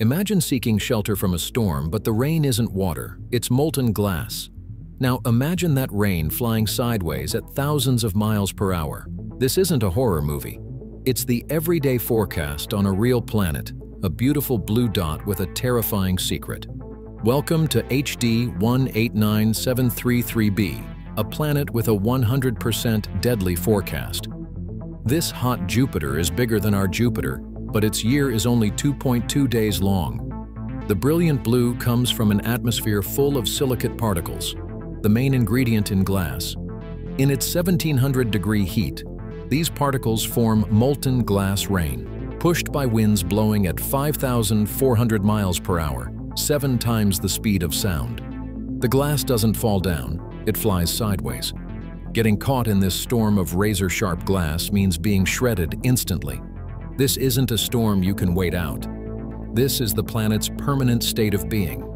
Imagine seeking shelter from a storm, but the rain isn't water, it's molten glass. Now imagine that rain flying sideways at thousands of miles per hour. This isn't a horror movie. It's the everyday forecast on a real planet, a beautiful blue dot with a terrifying secret. Welcome to HD 189733b, a planet with a 100% deadly forecast. This hot Jupiter is bigger than our Jupiter, but its year is only 2.2 days long. The brilliant blue comes from an atmosphere full of silicate particles, the main ingredient in glass. In its 1700 degree heat, these particles form molten glass rain, pushed by winds blowing at 5,400 miles per hour, seven times the speed of sound. The glass doesn't fall down, it flies sideways. Getting caught in this storm of razor-sharp glass means being shredded instantly. This isn't a storm you can wait out. This is the planet's permanent state of being.